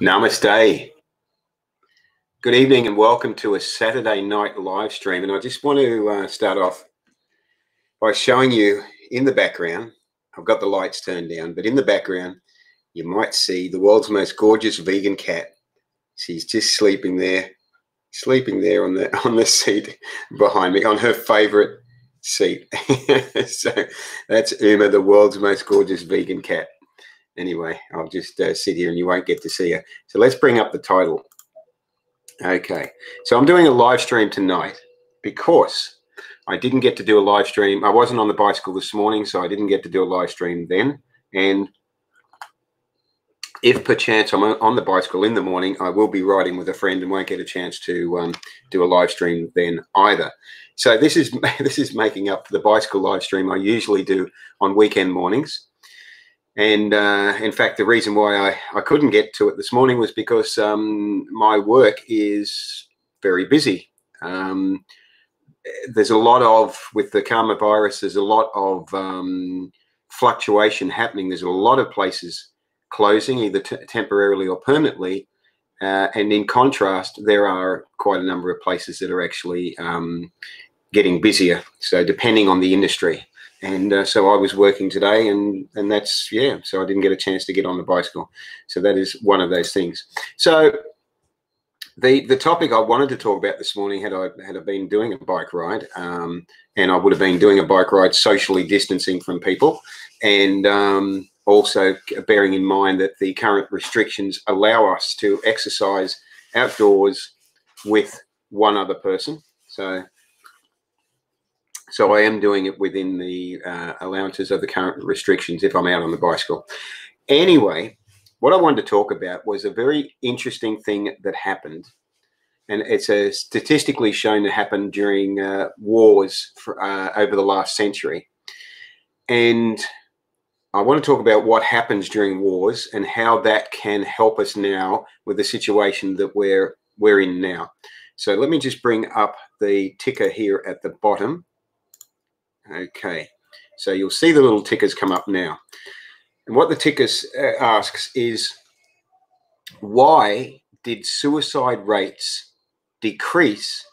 Namaste. Good evening and welcome to a Saturday night live stream. And I just want to uh, start off by showing you in the background. I've got the lights turned down, but in the background, you might see the world's most gorgeous vegan cat. She's just sleeping there, sleeping there on the on the seat behind me, on her favorite seat. so that's Uma, the world's most gorgeous vegan cat anyway, I'll just uh, sit here and you won't get to see her. So let's bring up the title. Okay, so I'm doing a live stream tonight because I didn't get to do a live stream. I wasn't on the bicycle this morning, so I didn't get to do a live stream then. And if perchance I'm on the bicycle in the morning, I will be riding with a friend and won't get a chance to um, do a live stream then either. So this is this is making up for the bicycle live stream I usually do on weekend mornings. And uh, in fact, the reason why I, I couldn't get to it this morning was because um, my work is very busy. Um, there's a lot of, with the karma virus, there's a lot of um, fluctuation happening. There's a lot of places closing, either temporarily or permanently. Uh, and in contrast, there are quite a number of places that are actually um, getting busier. So, depending on the industry and uh, so I was working today, and and that's yeah. So I didn't get a chance to get on the bicycle. So that is one of those things. So the the topic I wanted to talk about this morning had I had I been doing a bike ride, um, and I would have been doing a bike ride socially distancing from people, and um, also bearing in mind that the current restrictions allow us to exercise outdoors with one other person. So so I am doing it within the uh, allowances of the current restrictions if I'm out on the bicycle. Anyway, what I wanted to talk about was a very interesting thing that happened. And it's a statistically shown to happen during uh, wars for, uh, over the last century. And I want to talk about what happens during wars and how that can help us now with the situation that we're we're in now. So let me just bring up the ticker here at the bottom. Okay, so you'll see the little tickers come up now. And what the tickers uh, asks is, why did suicide rates decrease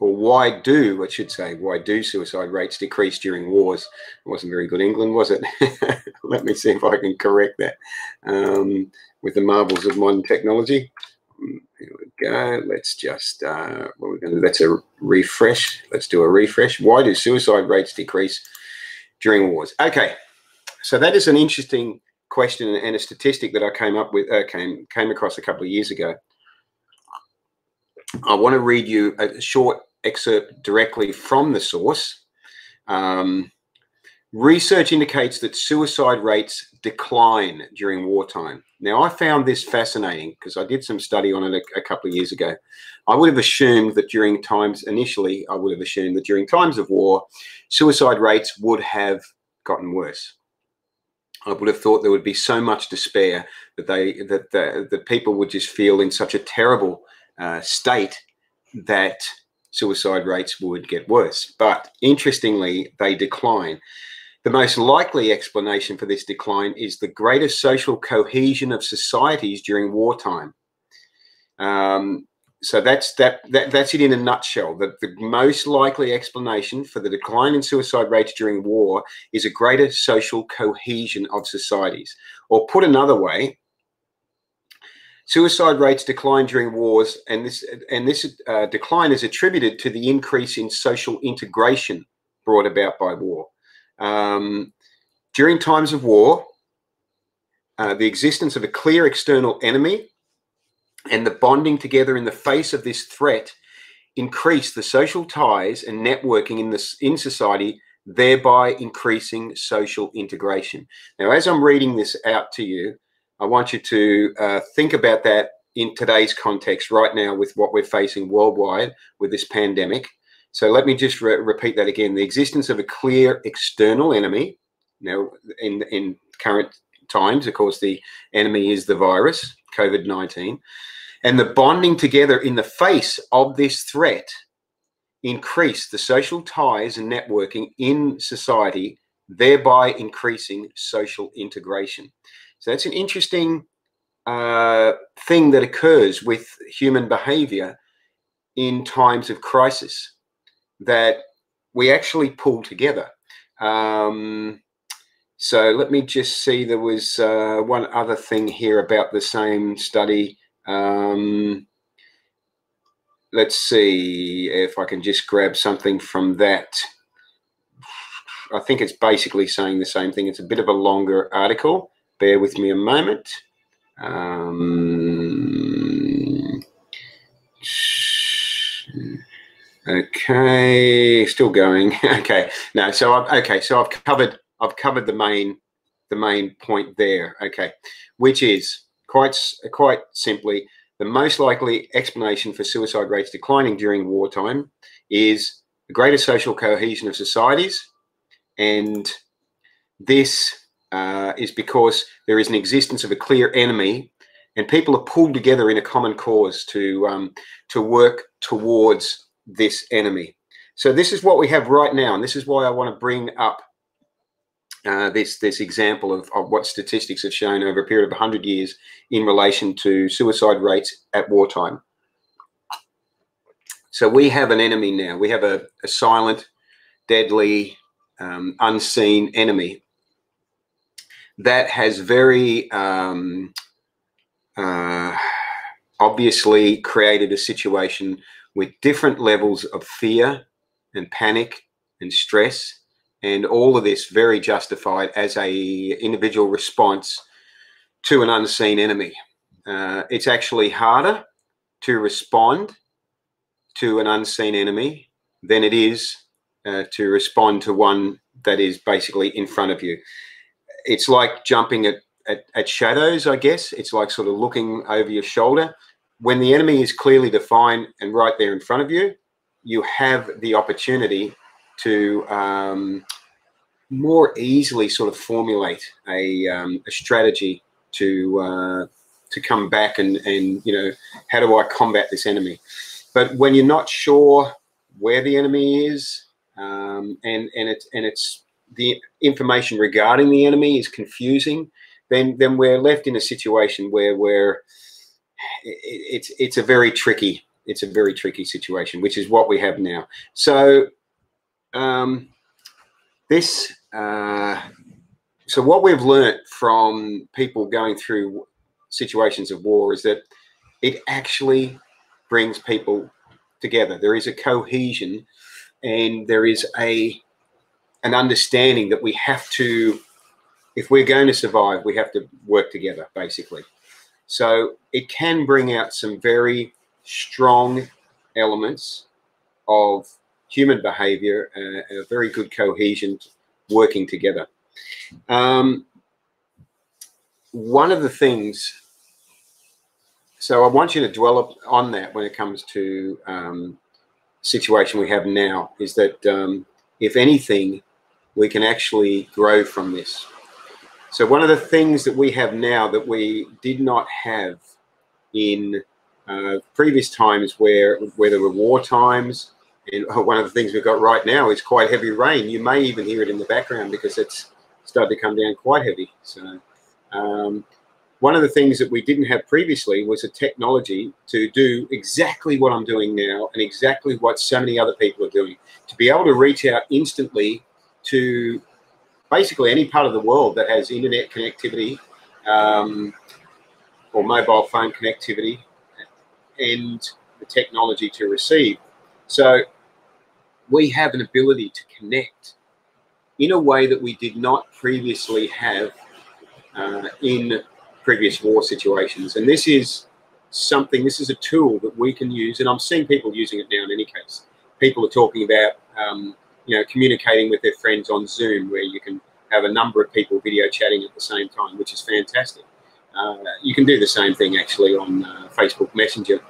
or why do I should say why do suicide rates decrease during wars? It wasn't very good England, was it? Let me see if I can correct that um, with the marvels of modern technology. Here we go. Let's just, uh, what we're going to do, that's a refresh. Let's do a refresh. Why do suicide rates decrease during wars? Okay, so that is an interesting question and a statistic that I came up with, uh, came, came across a couple of years ago. I want to read you a short excerpt directly from the source. Um, research indicates that suicide rates decline during wartime. Now, I found this fascinating because I did some study on it a, a, couple of years ago. I would have assumed that during times, initially, I would have assumed that during times of war, suicide rates would have gotten worse. I would have thought there would be so much despair that they that the, people would just feel in such a terrible uh, state that suicide rates would get worse. But interestingly, they decline. The most likely explanation for this decline is the greater social cohesion of societies during wartime. Um, so that's that, that that's it in a nutshell. That the most likely explanation for the decline in suicide rates during war is a greater social cohesion of societies. Or put another way, suicide rates decline during wars, and this and this uh, decline is attributed to the increase in social integration brought about by war. Um, during times of war, uh, the existence of a clear external enemy and the bonding together in the face of this threat increase the social ties and networking in in society thereby increasing social integration. Now as i'm reading this out to you i want you to uh, think about that in today's context right now with what we're facing worldwide with this pandemic so let me just re repeat that again. The existence of a clear external enemy. Now, in, in current times, of course, the enemy is the virus, COVID 19. And the bonding together in the face of this threat increase the social ties and networking in society, thereby increasing social integration. So that's an interesting uh, thing that occurs with human behavior in times of crisis that we actually pull together. Um, so let me just see. There was uh, one other thing here about the same study. Um, let's see if I can just grab something from that. I think it's basically saying the same thing. It's a bit of a longer article. Bear with me a moment. Um, okay, still going. okay, no. So I've okay. So I've covered. I've covered the main, the main point there. Okay, which is quite quite simply the most likely explanation for suicide rates declining during wartime is the greater social cohesion of societies, and this uh, is because there is an existence of a clear enemy, and people are pulled together in a common cause to um, to work towards this enemy. So this is what we have right now, and this is why I want to bring up uh, this this example of, of what statistics have shown over a period of 100 years in relation to suicide rates at wartime. So we have an enemy now. We have a, a silent, deadly, um, unseen enemy that has very um, uh, obviously created a situation with different levels of fear and panic and stress and all of this very justified as a individual response to an unseen enemy. Uh, it's actually harder to respond to an unseen enemy than it is uh, to respond to one that is basically in front of you. It's like jumping at, at, at shadows, I guess. It's like sort of looking over your shoulder. When the enemy is clearly defined and right there in front of you, you have the opportunity to um, more easily sort of formulate a, um, a strategy to uh, to come back and and you know how do I combat this enemy? But when you're not sure where the enemy is, um, and and it's and it's the information regarding the enemy is confusing, then then we're left in a situation where we're it's it's a very tricky it's a very tricky situation, which is what we have now. So um, this, uh, so what we've learnt from people going through situations of war is that it actually brings people together. There is a cohesion, and there is a an understanding that we have to, if we're going to survive, we have to work together, basically. So it can bring out some very strong elements of human behavior, uh, a very good cohesion, working together. Um, one of the things, so I want you to dwell on that when it comes to um, situation we have now, is that um, if anything, we can actually grow from this. So one of the things that we have now that we did not have in uh, previous times where where there were war times, and one of the things we've got right now is quite heavy rain. You may even hear it in the background because it's started to come down quite heavy. So um, one of the things that we didn't have previously was a technology to do exactly what I'm doing now and exactly what so many other people are doing. To be able to reach out instantly to basically any part of the world that has internet connectivity um, or mobile phone connectivity and the technology to receive. So we have an ability to connect in a way that we did not previously have uh, in previous war situations. And this is something, this is a tool that we can use, and I'm seeing people using it now in any case. People are talking about, um, you know, communicating with their friends on Zoom, where you can have a number of people video chatting at the same time, which is fantastic. Uh, you can do the same thing actually on uh, Facebook Messenger.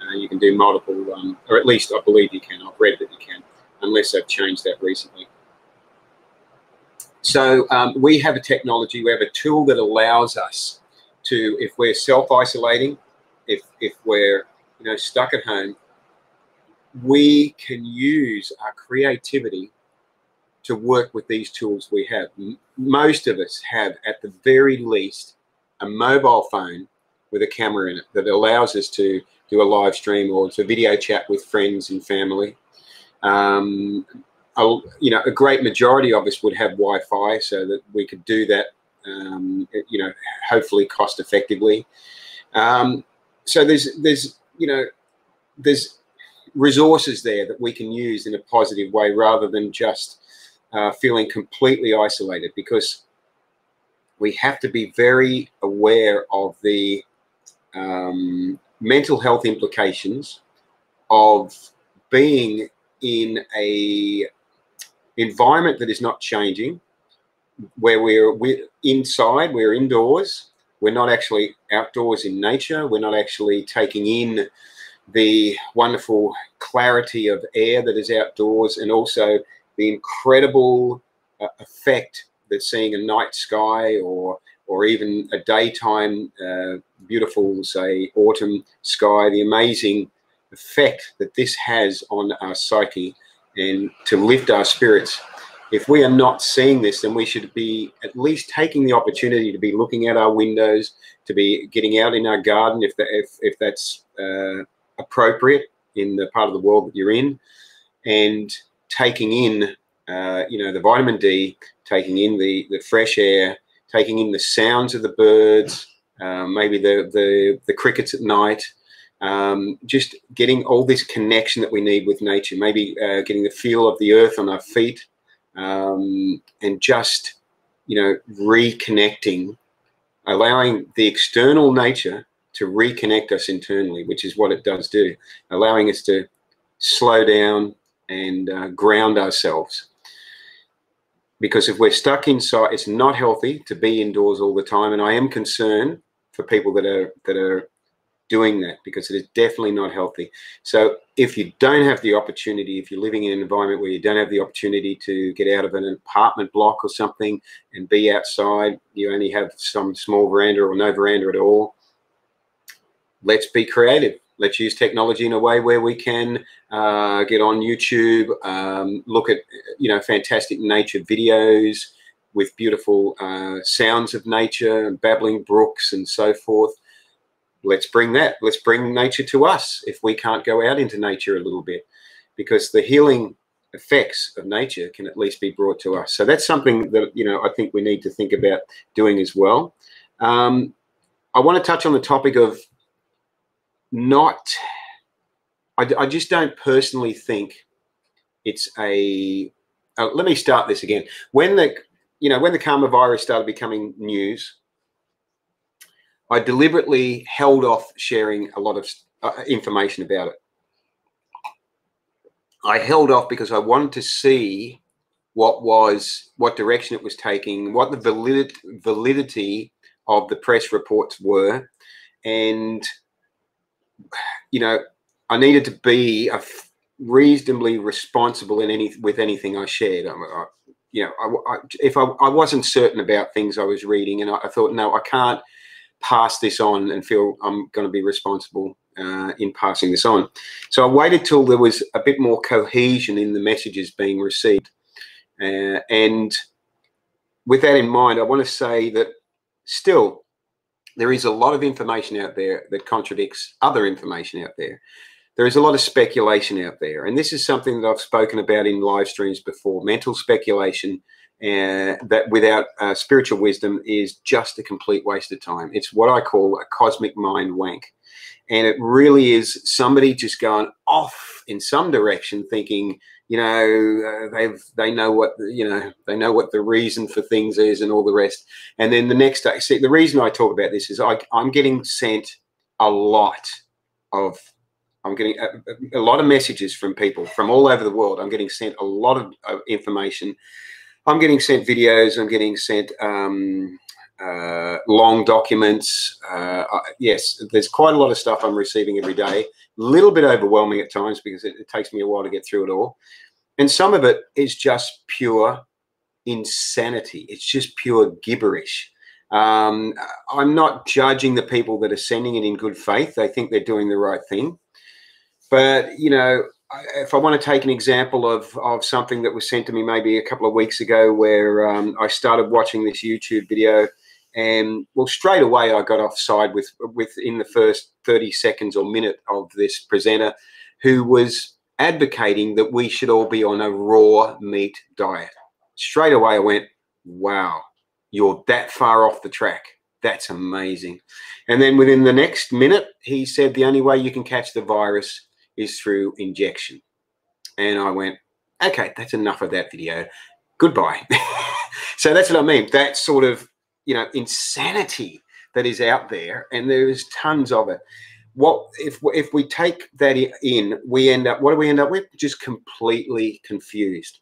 Uh, you can do multiple, um, or at least I believe you can. I've read that you can, unless they've changed that recently. So um, we have a technology, we have a tool that allows us to, if we're self-isolating, if, if we're you know stuck at home, we can use our creativity to work with these tools we have. Most of us have, at the very least, a mobile phone with a camera in it that allows us to do a live stream or to video chat with friends and family. Um, a, you know, a great majority of us would have Wi-Fi so that we could do that, um, you know, hopefully cost effectively. Um, so there's, there's, you know, there's resources there that we can use in a positive way rather than just uh, feeling completely isolated because we have to be very aware of the um, mental health implications of being in a environment that is not changing where we're, we're inside we're indoors we're not actually outdoors in nature we're not actually taking in the wonderful clarity of air that is outdoors and also the incredible uh, effect that seeing a night sky or or even a daytime uh, beautiful say autumn sky the amazing effect that this has on our psyche and to lift our spirits. If we are not seeing this then we should be at least taking the opportunity to be looking at our windows to be getting out in our garden if that, if, if that's uh, appropriate in the part of the world that you're in and taking in, uh, you know, the vitamin D, taking in the, the fresh air, taking in the sounds of the birds, um, maybe the, the, the crickets at night, um, just getting all this connection that we need with nature, maybe uh, getting the feel of the earth on our feet, um, and just, you know, reconnecting, allowing the external nature to reconnect us internally, which is what it does do, allowing us to slow down, and uh, ground ourselves. Because if we're stuck inside, it's not healthy to be indoors all the time. And I am concerned for people that are that are doing that because it is definitely not healthy. So if you don't have the opportunity, if you're living in an environment where you don't have the opportunity to get out of an apartment block or something and be outside, you only have some small veranda or no veranda at all, let's be creative let's use technology in a way where we can uh, get on YouTube, um, look at you know fantastic nature videos with beautiful uh, sounds of nature and babbling brooks and so forth. Let's bring that. Let's bring nature to us if we can't go out into nature a little bit, because the healing effects of nature can at least be brought to us. So that's something that you know I think we need to think about doing as well. Um, I want to touch on the topic of not I, I just don't personally think it's a uh, let me start this again. When the you know when the karma virus started becoming news i deliberately held off sharing a lot of uh, information about it. I held off because i wanted to see what was what direction it was taking what the valid, validity of the press reports were and you know, I needed to be reasonably responsible in any with anything I shared. I, I, you know, I, I, if I, I wasn't certain about things I was reading, and I, thought, no, I can't pass this on and feel I'm going to be responsible uh, in passing this on. So I waited till there was a bit more cohesion in the messages being received, uh, and with that in mind, I want to say that still there is a lot of information out there that contradicts other information out there. There is a lot of speculation out there. And this is something that I've spoken about in live streams before mental speculation. Uh, that without uh, spiritual wisdom is just a complete waste of time. It's what I call a cosmic mind wank. And it really is somebody just going off in some direction thinking, you know uh, they've they know what you know they know what the reason for things is and all the rest. And then the next day see the reason i talk about this is I, i'm getting sent a lot of i'm getting a, a, lot of messages from people from all over the world. I'm getting sent a lot of, of information. I'm getting sent videos. I'm getting sent um, uh, long documents. Uh, yes, there's quite a lot of stuff I'm receiving every day. A little bit overwhelming at times because it, it, takes me a while to get through it all. And some of it is just pure insanity. It's just pure gibberish. Um, I'm not judging the people that are sending it in good faith. They think they're doing the right thing. But, you know, if I want to take an example of, of something that was sent to me maybe a couple of weeks ago where um, I started watching this YouTube video And well, straight away I got offside with within the first 30 seconds or minute of this presenter who was advocating that we should all be on a raw meat diet. Straight away I went, wow, you're that far off the track. That's amazing. And then within the next minute, he said the only way you can catch the virus is through injection. And I went, okay, that's enough of that video. Goodbye. so that's what I mean. That sort of, you know, insanity that is out there, and there's tons of it. What if if we take that in, we end up what do we end up with? Just completely confused.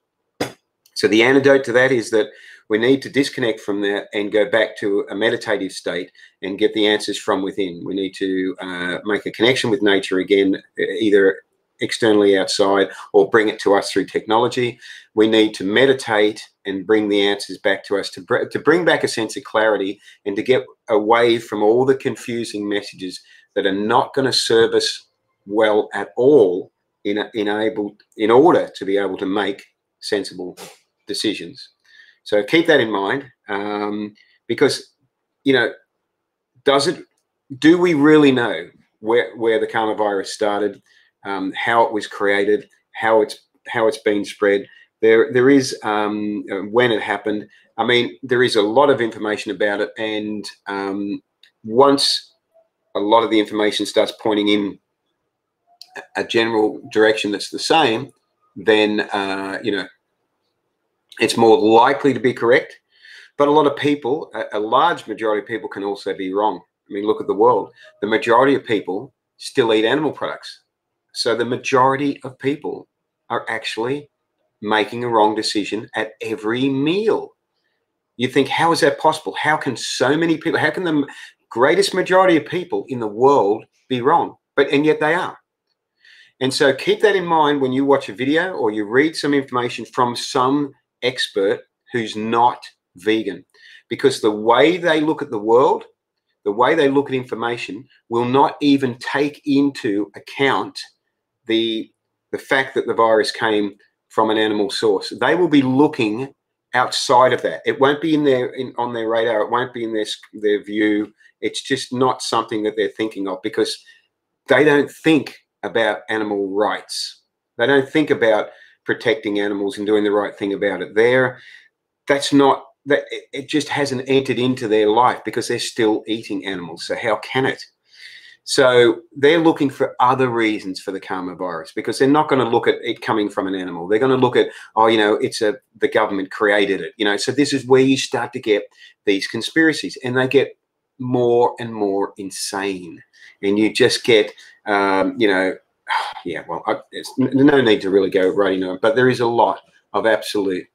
So the antidote to that is that we need to disconnect from that and go back to a meditative state and get the answers from within. We need to uh, make a connection with nature again, either externally outside or bring it to us through technology. We need to meditate and bring the answers back to us to, br- to bring back a sense of clarity and to get away from all the confusing messages that are not going to serve us well at all in, in, able, in order to be able to make sensible decisions. So keep that in mind um, because, you know, does it, do we really know where, where the karma virus started? Um, how it was created, how it's how it's been spread. There there is um, when it happened. I mean, there is a lot of information about it, and um, once a lot of the information starts pointing in a general direction that's the same, then uh, you know it's more likely to be correct. But a lot of people, a, a large majority of people, can also be wrong. I mean, look at the world. The majority of people still eat animal products. So the majority of people are actually making a wrong decision at every meal. You think, how is that possible? How can so many people, how can the greatest majority of people in the world be wrong? But, and yet they are. And so keep that in mind when you watch a video or you read some information from some expert who's not vegan, because the way they look at the world, the way they look at information will not even take into account the the fact that the virus came from an animal source. They will be looking outside of that. It won't be in their in, on their radar. It won't be in their their view. It's just not something that they're thinking of because they don't think about animal rights. They don't think about protecting animals and doing the right thing about it. There, that's not that. It just hasn't entered into their life because they're still eating animals. So how can it? So they're looking for other reasons for the karma virus because they're not going to look at it coming from an animal. They're going to look at, oh, you know, it's a the government created it. You know, so this is where you start to get these conspiracies, and they get more and more insane, and you just get, um, you know, yeah. Well, I, no need to really go right into it, but there is a lot of absolute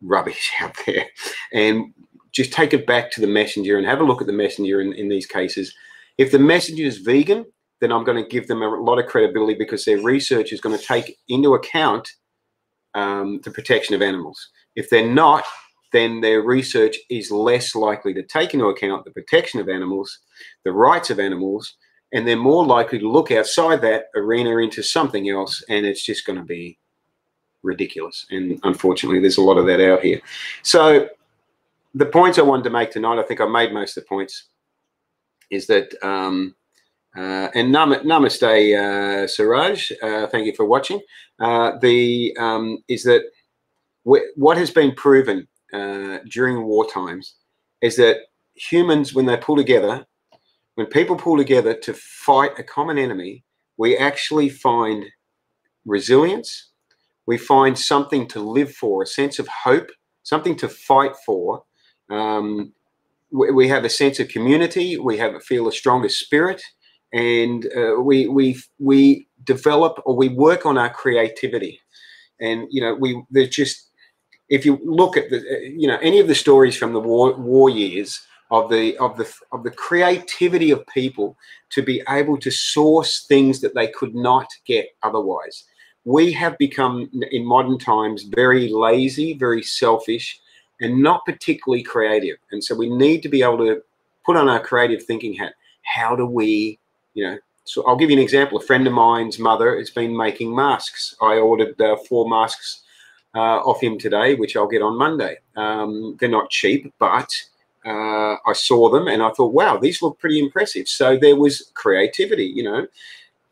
rubbish out there, and just take it back to the messenger and have a look at the messenger in, in these cases if the messenger is vegan, then I'm going to give them a lot of credibility because their research is going to take into account um, the protection of animals. If they're not, then their research is less likely to take into account the protection of animals, the rights of animals, and they're more likely to look outside that arena into something else, and it's just going to be ridiculous. And unfortunately, there's a lot of that out here. So, the points I wanted to make tonight, I think I made most of the points is that, um, uh, and nam namaste, uh, Suraj, uh, thank you for watching. Uh, the um, is that what has been proven uh, during war times is that humans, when they pull together, when people pull together to fight a common enemy, we actually find resilience. We find something to live for, a sense of hope, something to fight for. Um, we have a sense of community. We have feel a stronger spirit, and uh, we we we develop or we work on our creativity. And you know, we there's just if you look at the you know any of the stories from the war war years of the of the of the creativity of people to be able to source things that they could not get otherwise. We have become in modern times very lazy, very selfish, and not particularly creative. And so we need to be able to put on our creative thinking hat. How do we, you know, so I'll give you an example. A friend of mine's mother has been making masks. I ordered uh, four masks uh, off him today, which I'll get on Monday. Um, they're not cheap, but uh, I saw them and I thought, wow, these look pretty impressive. So there was creativity, you know,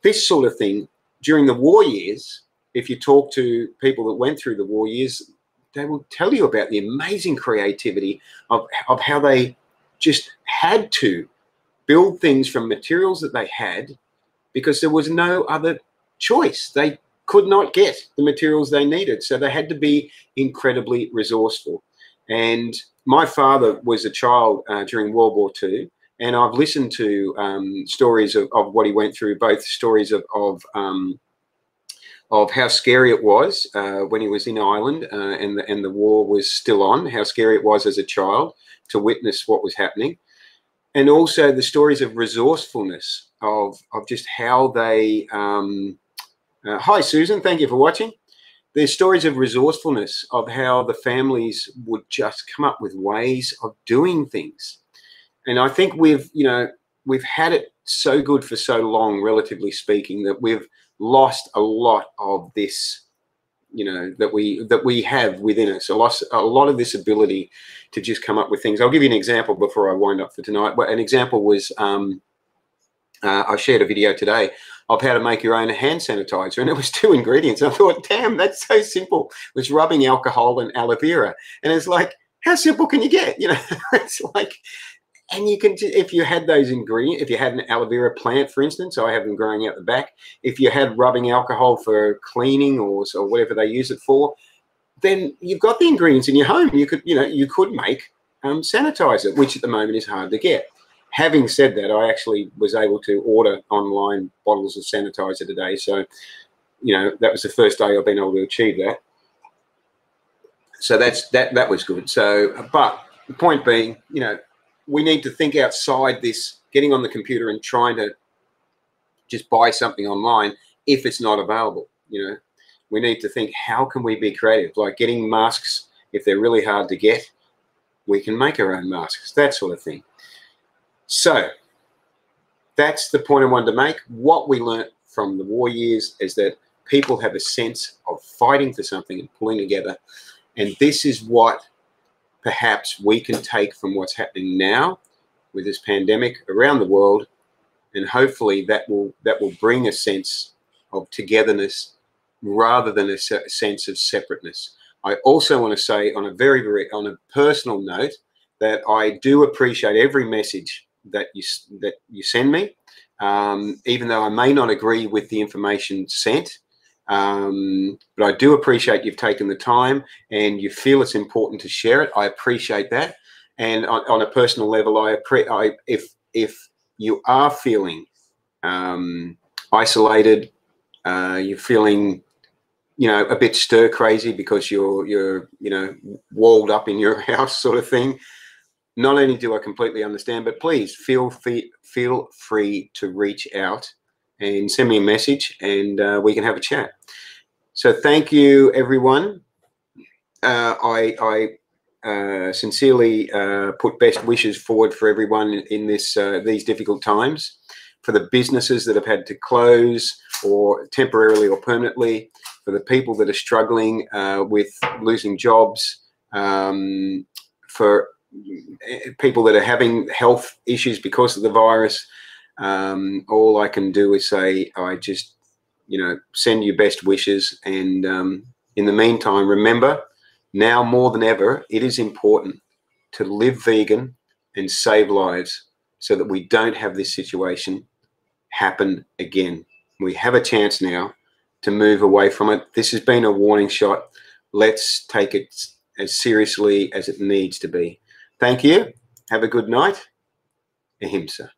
this sort of thing during the war years. If you talk to people that went through the war years, they will tell you about the amazing creativity of, of how they just had to build things from materials that they had because there was no other choice. They could not get the materials they needed. So they had to be incredibly resourceful. And my father was a child uh, during World War II, and I've listened to um, stories of, of, what he went through, both stories of, of um, of how scary it was uh, when he was in Ireland uh, and, the, and the war was still on, how scary it was as a child to witness what was happening. And also the stories of resourcefulness, of, of just how they. Um, uh, hi, Susan. Thank you for watching. There's stories of resourcefulness, of how the families would just come up with ways of doing things. And I think we've, you know, we've had it so good for so long, relatively speaking, that we've lost a lot of this you know that we that we have within us a lot a lot of this ability to just come up with things. I'll give you an example before i wind up for tonight. But an example was um, uh, i shared a video today of how to make your own hand sanitizer and it was two ingredients. I thought damn that's so simple. It was rubbing alcohol and aloe vera. And it's like how simple can you get? You know it's like and you can if you had those ingredients if you had an aloe vera plant for instance i have them growing out the back if you had rubbing alcohol for cleaning or, whatever they use it for then you've got the ingredients in your home. You could you know you could make um, sanitizer which at the moment is hard to get. Having said that i actually was able to order online bottles of sanitizer today so you know that was the first day i've been able to achieve that. So that's that that was good. So but the point being you know we need to think outside this getting on the computer and trying to just buy something online if it's not available. You know, we need to think how can we be creative? Like getting masks, if they're really hard to get, we can make our own masks, that sort of thing. So that's the point I wanted to make. What we learnt from the war years is that people have a sense of fighting for something and pulling together. And this is what perhaps we can take from what's happening now with this pandemic around the world and hopefully that will that will bring a sense of togetherness rather than a sense of separateness. I also want to say on a very very on a personal note that i do appreciate every message that you that you send me um, even though i may not agree with the information sent um, but I do appreciate you've taken the time and you feel it's important to share it. I appreciate that. And on, on a personal level, I, I, if if you are feeling um, isolated, uh, you're feeling you know a bit stir crazy because you're you're you know walled up in your house sort of thing not only do i completely understand but please feel free, feel free to reach out and send me a message and uh, we can have a chat. So thank you, everyone. Uh, I, I uh, sincerely uh, put best wishes forward for everyone in this uh, these difficult times, for the businesses that have had to close or temporarily or permanently, for the people that are struggling uh, with losing jobs, um, for eh, people that are having health issues because of the virus, um, all I can do is say, I just, you know, send you best wishes. And um, in the meantime, remember, now more than ever, it is important to live vegan and save lives so that we don't have this situation happen again. We have a chance now to move away from it. This has been a warning shot. Let's take it as seriously as it needs to be. Thank you. Have a good night. Ahimsa.